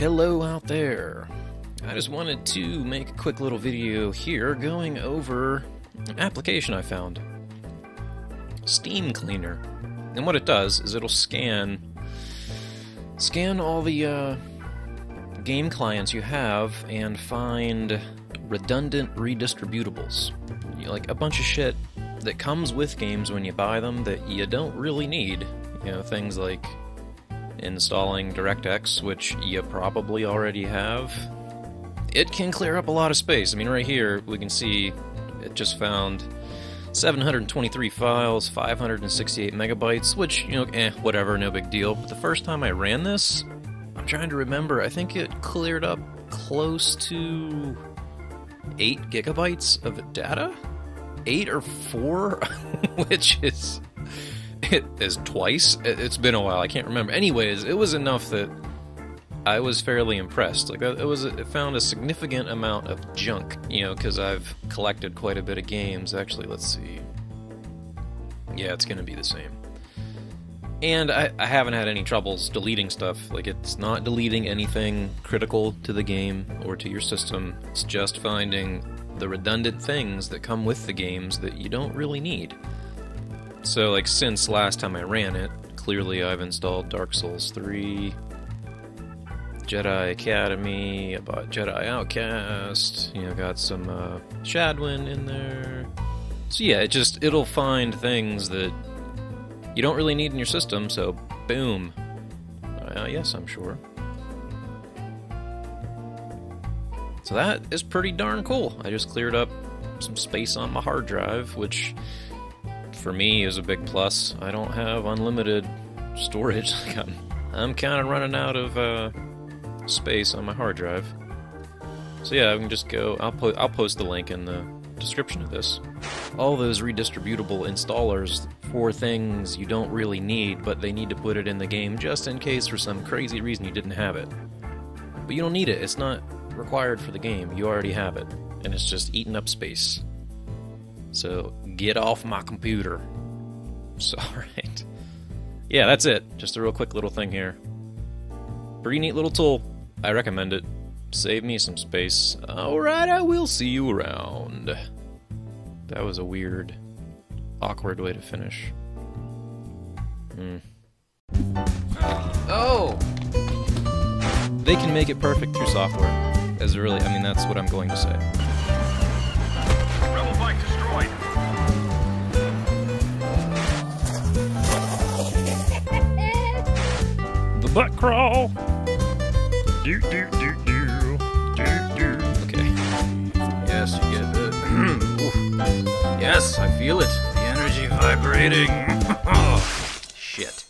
Hello out there. I just wanted to make a quick little video here going over an application I found. Steam Cleaner. And what it does is it'll scan scan all the uh, game clients you have and find redundant redistributables. You know, like a bunch of shit that comes with games when you buy them that you don't really need. You know, things like installing DirectX, which you probably already have. It can clear up a lot of space. I mean, right here, we can see it just found 723 files, 568 megabytes, which, you know, eh, whatever, no big deal. But the first time I ran this, I'm trying to remember, I think it cleared up close to 8 gigabytes of data? 8 or 4? which is it is twice. It's been a while. I can't remember. Anyways, it was enough that I was fairly impressed. Like it was, it found a significant amount of junk. You know, because I've collected quite a bit of games. Actually, let's see. Yeah, it's gonna be the same. And I, I haven't had any troubles deleting stuff. Like it's not deleting anything critical to the game or to your system. It's just finding the redundant things that come with the games that you don't really need. So, like, since last time I ran it, clearly I've installed Dark Souls 3, Jedi Academy, I bought Jedi Outcast, you know, got some uh, Shadowin in there. So yeah, it just, it'll find things that you don't really need in your system, so boom. Uh, yes, I'm sure. So that is pretty darn cool. I just cleared up some space on my hard drive, which for me is a big plus. I don't have unlimited storage. I'm, I'm kind of running out of uh, space on my hard drive. So yeah, I can just go. I'll. I'll post the link in the description of this. All those redistributable installers for things you don't really need, but they need to put it in the game just in case for some crazy reason you didn't have it. But you don't need it. It's not required for the game. You already have it, and it's just eating up space. So get off my computer. So, alright. Yeah, that's it. Just a real quick little thing here. Pretty neat little tool. I recommend it. Save me some space. Alright, I will see you around. That was a weird, awkward way to finish. Hmm. Oh! They can make it perfect through software. As really, I mean, that's what I'm going to say. Butt crawl. Do do do do do do. Okay. Yes, you get it. yes, I feel it. The energy vibrating. Shit.